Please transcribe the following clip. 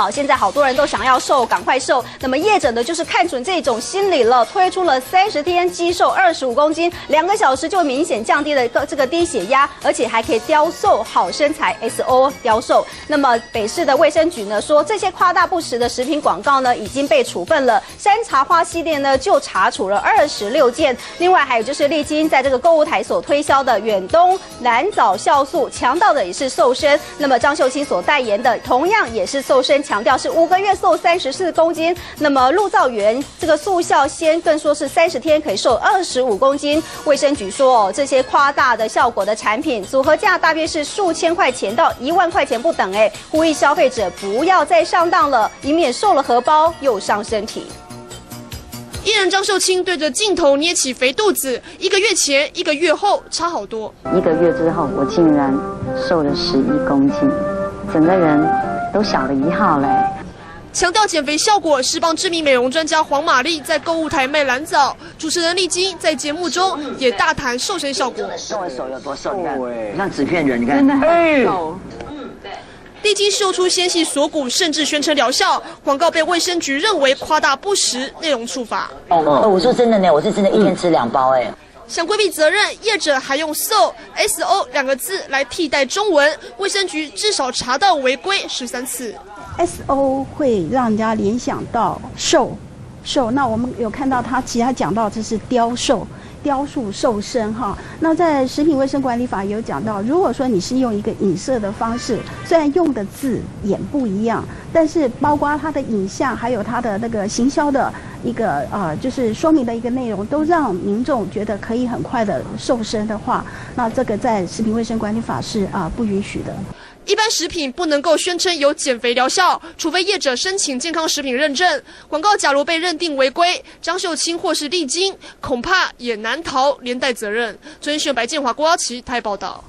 好，现在好多人都想要瘦，赶快瘦。那么业者呢，就是看准这种心理了，推出了三十天肌瘦二十五公斤，两个小时就明显降低了个这个低血压，而且还可以雕瘦好身材，S O 雕瘦。那么北市的卫生局呢说，这些夸大不实的食品广告呢已经被处分了。山茶花系列呢就查处了二十六件，另外还有就是历经在这个购物台所推销的远东蓝藻酵素，强调的也是瘦身。那么张秀清所代言的同样也是瘦身，强调是五个月瘦三十四公斤。那么陆兆元这个速效鲜更说是三十天可以瘦二十五公斤。卫生局说哦，这些夸大的效果的产品组合价大约是数千块钱到一万块钱不等，哎，呼吁消费者不要再上当了，以免瘦了荷包又伤身体。艺人张秀清对着镜头捏起肥肚子，一个月前、一个月后差好多。一个月之后，我竟然瘦了十一公斤，整个人都小了一号嘞。强调减肥效果是帮知名美容专家黄玛丽在购物台卖蓝藻。主持人丽晶在节目中也大谈瘦身效果。看我手有多瘦，你看，你看纸片人，你看，真的很瘦。立即秀出纤细锁骨，甚至宣称疗效。广告被卫生局认为夸大不实，内容处罚。哦，我说真的呢，我是真的一天吃两包哎。想规避责任，业者还用 “so s o” 两个字来替代中文，卫生局至少查到违规十三次。S O 会让人家联想到瘦，瘦。那我们有看到他，其他讲到这是雕瘦。雕塑瘦身哈，那在食品卫生管理法有讲到，如果说你是用一个影射的方式，虽然用的字眼不一样，但是包括它的影像，还有它的那个行销的一个呃，就是说明的一个内容，都让民众觉得可以很快的瘦身的话，那这个在食品卫生管理法是啊不允许的。一般食品不能够宣称有减肥疗效，除非业者申请健康食品认证。广告假如被认定违规，张秀清或是丽晶恐怕也难逃连带责任。尊选白建华、郭耀琪台报道。